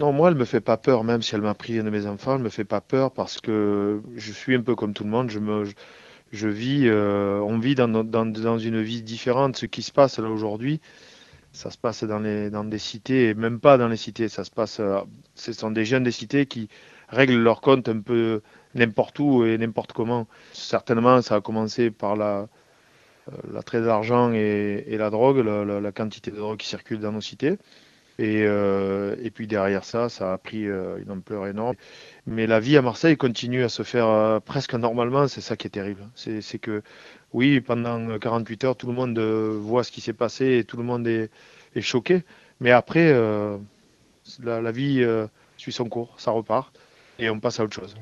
Non, moi, elle me fait pas peur, même si elle m'a pris un de mes enfants, elle me fait pas peur parce que je suis un peu comme tout le monde. Je vis, euh, on vit dans, une vie différente. Ce qui se passe là aujourd'hui, ça se passe dans des cités, et même pas dans les cités. Ça se passe, euh, ce sont des jeunes des cités qui règlent leur compte un peu n'importe où et n'importe comment. Certainement, ça a commencé par la, euh, l'attrait d'argent et, et la drogue, la, la- la quantité de drogue qui circule dans nos cités. Et, euh, et puis derrière ça, ça a pris euh, une ampleur énorme. Mais la vie à Marseille continue à se faire euh, presque normalement, c'est ça qui est terrible. C'est, que oui, pendant 48 heures, tout le monde voit ce qui s'est passé et tout le monde est, choqué. Mais après, la, vie suit son cours, ça repart et on passe à autre chose.